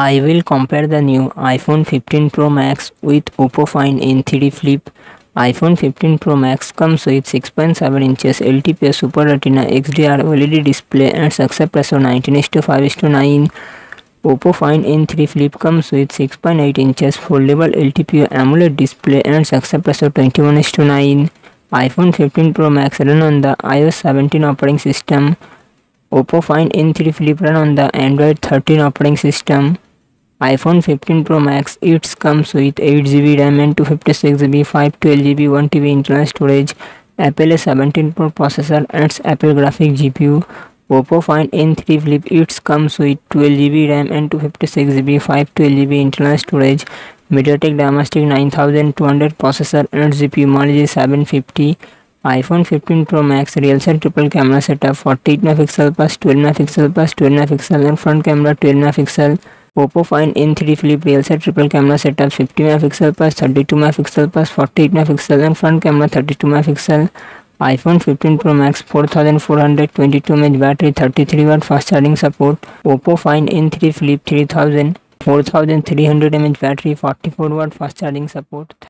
I will compare the new iPhone 15 Pro Max with Oppo Find N3 Flip. iPhone 15 Pro Max comes with 6.7 inches LTPS Super Retina XDR OLED display and success ratio 19:5:9. Oppo Find N3 Flip comes with 6.8 inches foldable LTPO AMOLED display and success ratio 21:9. iPhone 15 Pro Max run on the iOS 17 operating system. Oppo Find N3 Flip run on the Android 13 operating system. iPhone 15 Pro Max it comes with 8GB RAM and 256GB 512GB 1TB internal storage Apple A17 Pro processor and Apple graphic GPU Oppo Find N3 Flip it comes with 12GB RAM and 256GB 512GB internal storage MediaTek Dimensity 9200 processor and GPU Mali G750 iPhone 15 Pro Max real set triple camera setup 48 megapixel plus 12 megapixel plus 12 megapixel and front camera 12 megapixel Oppo find N three flip rear से triple camera setup fifty 50 megapixel plus 32 megapixel plus 48 megapixel and front camera thirty two 32 megapixel iPhone 15 pro max 4422 में battery 33 watt fast charging support Oppo find N three flip thousand four thousand three hundred M H battery 44 watt fast charging support